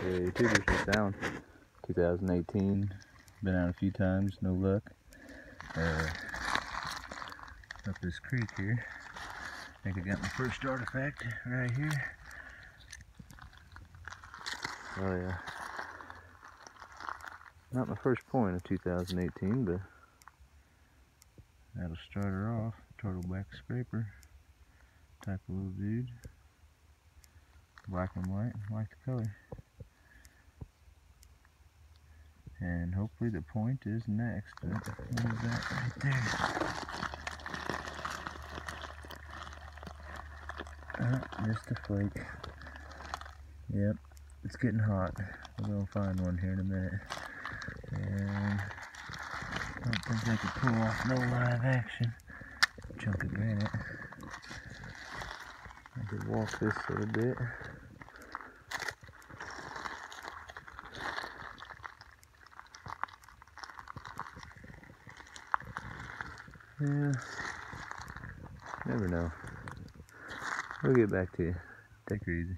Hey, tubers down. 2018. Been out a few times, no luck. Uh, up this creek here. I think I got my first artifact right here. Oh yeah. Not my first point of 2018, but that'll start her off. Turtleback scraper type of little dude. Black and white, like the color. And hopefully the point is next. Is that right there? Ah, just a flake. Yep, it's getting hot. We're gonna find one here in a minute. And I don't think I can pull off no live action. Chunk of granite. I could walk this a little bit. Yeah, never know. We'll get back to you. Take her easy.